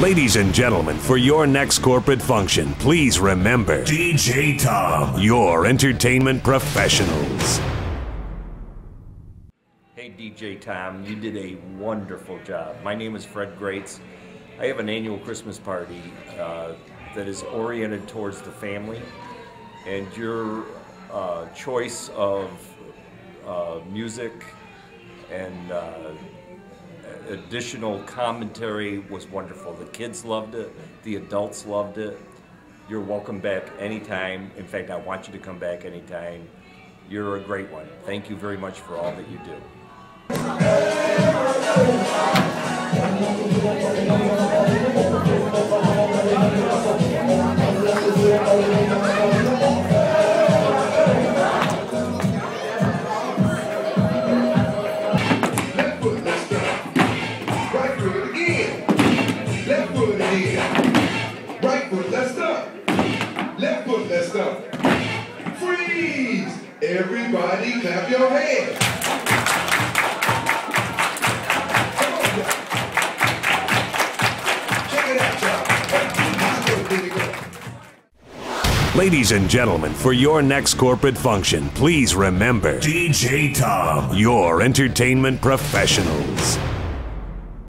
Ladies and gentlemen, for your next corporate function, please remember DJ Tom. your entertainment professionals. Hey, DJ Tom, you did a wonderful job. My name is Fred Grates. I have an annual Christmas party uh, that is oriented towards the family, and your uh, choice of uh, music and uh, additional commentary was wonderful. The kids loved it, the adults loved it. You're welcome back anytime. In fact, I want you to come back anytime. You're a great one. Thank you very much for all that you do. Left foot again. Right foot, let's go. Left foot, let's go. Freeze! Everybody clap your hands. Come on. Check it out, y'all. Let's go, baby, go. Ladies and gentlemen, for your next corporate function, please remember DJ Tom. your entertainment professionals.